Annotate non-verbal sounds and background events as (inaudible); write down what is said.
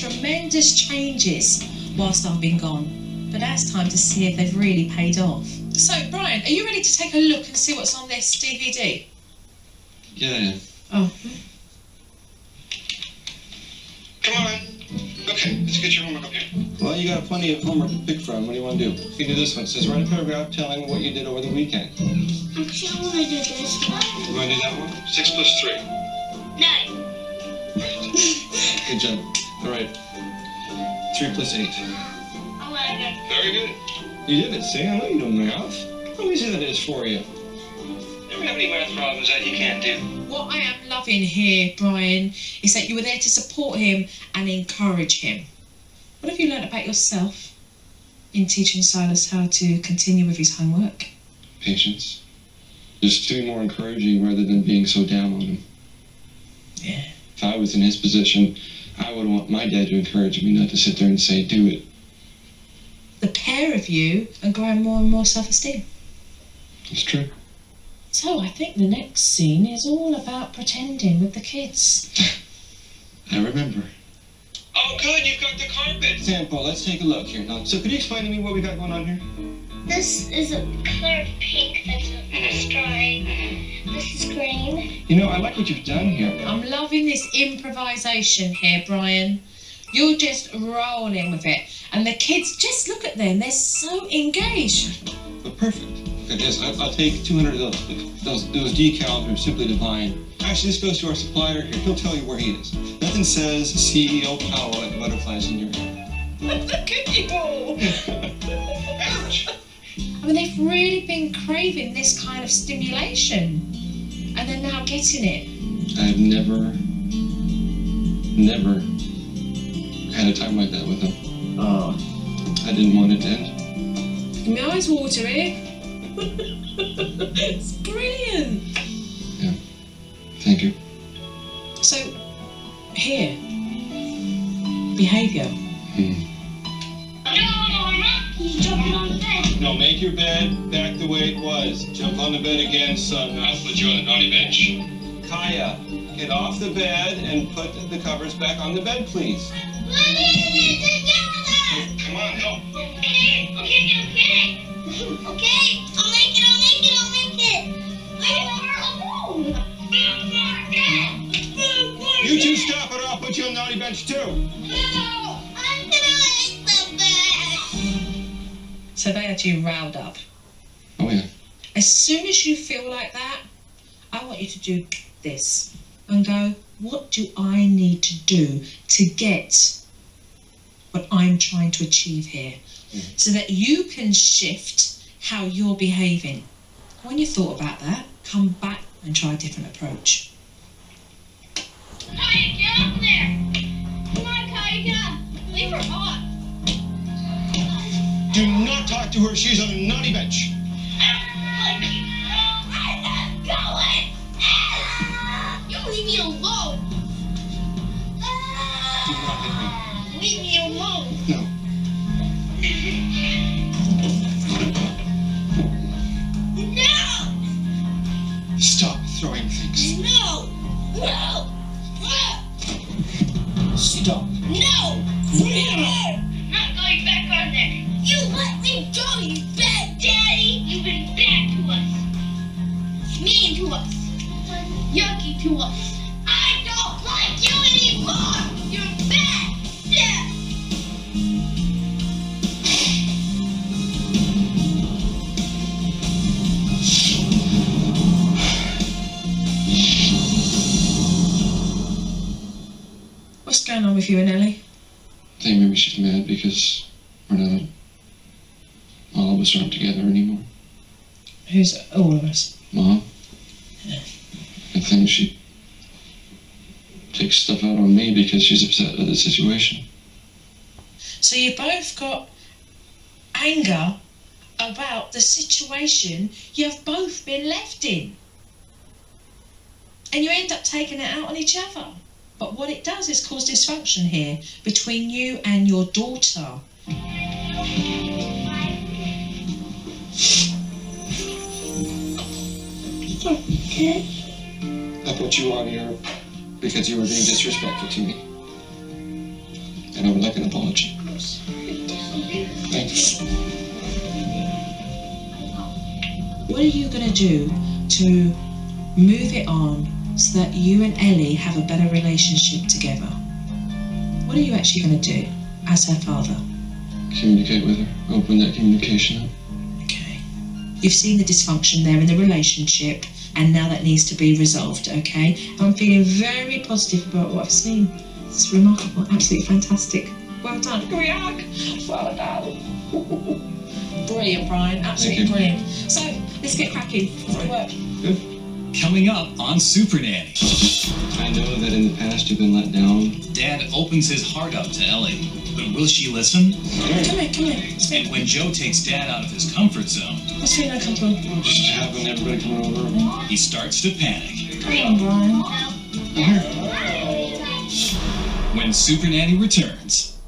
tremendous changes whilst I've been gone. But that's time to see if they've really paid off. So, Brian, are you ready to take a look and see what's on this DVD? Yeah, yeah. Oh, Come on. Okay, let's get your homework up here. Well, you got plenty of homework to pick from. What do you want to do? You can do this one. It says write a paragraph telling what you did over the weekend. Actually, I want to do this one. You want to do that one? Six plus three. Nine. Good job. All right. Three plus eight. Eleven. Very good. You did it. See, I know you know math. How easy that is for you. Ever have any math problems that you can't do? what I am loving here, Brian, is that you were there to support him and encourage him. What have you learned about yourself in teaching Silas how to continue with his homework? Patience. Just to be more encouraging rather than being so down on him. Yeah. If I was in his position, I would want my dad to encourage me, not to sit there and say, do it. The pair of you are growing more and more self esteem. It's true. So I think the next scene is all about pretending with the kids. (laughs) I remember. Oh, good. You've got the carpet. Sample, let's take a look here. Now, so could you explain to me what we got going on here? This is a color of pink that's a string. This is green. You know, I like what you've done here. I'm loving this improvisation here, Brian. You're just rolling with it. And the kids, just look at them. They're so engaged. But perfect. Okay, yes, I'll, I'll take 200 of those. Those, those decals are simply divine. Actually, this goes to our supplier here. He'll tell you where he is. Nothing says CEO Powell at Butterflies in your hair. (laughs) Look at you all. Ouch. I mean, they've really been craving this kind of stimulation. And they're now getting it. I've never, never had a time like that with him. Oh. I didn't want it to end. My eyes water it. (laughs) it's brilliant. Yeah. Thank you. So, here, behaviour. Hmm. No, make your bed back the way it was. Jump on the bed again, son. I'll put you on the naughty bench. Kaya, get off the bed and put the covers back on the bed, please. We need it together. Come on, help. Okay, okay, okay. Okay, I'll make it, I'll make it, I'll make it. Leave her alone. You two stop it, I'll put you on the naughty bench too. So they had you riled up. Oh, yeah. As soon as you feel like that, I want you to do this and go, what do I need to do to get what I'm trying to achieve here? So that you can shift how you're behaving. When you thought about that, come back and try a different approach. Kaya, get up there. Come on, Kaya. Leave her on. Do not talk to her. She's on the naughty bench. I'm not going. You leave me alone. Do not hit me. Leave me alone. No. No, Stop throwing things. no, no, Stop. no. To us. Yucky to us. I don't like you anymore. You're bad. Dad. What's going on with you and Ellie? I think maybe she's mad because we're not. All of us aren't together anymore. Who's all of us? Mom. I think she takes stuff out on me because she's upset with the situation. So you both got anger about the situation you've both been left in. And you end up taking it out on each other. But what it does is cause dysfunction here between you and your daughter. I put you on here because you were being disrespectful to me. and I would like an apology. Thank you. What are you going to do to move it on so that you and Ellie have a better relationship together? What are you actually going to do as her father? Communicate with her. Open that communication up. Okay. You've seen the dysfunction there in the relationship, and now that needs to be resolved, okay? I'm feeling very positive about what I've seen. It's remarkable, absolutely fantastic. Well done. Can we hug? Well done. (laughs) Brilliant, Brian. Absolutely brilliant. So, let's get cracking. Let's work. Coming up on Super Nanny, I know that in the past you've been let down. Dad opens his heart up to Ellie, but will she listen? Come here, come here. And when Jo takes Dad out of his comfort zone, let's feel uncomfortable. Just having everybody coming over. he starts to panic. Come on, Brian. Here. When Super Nanny returns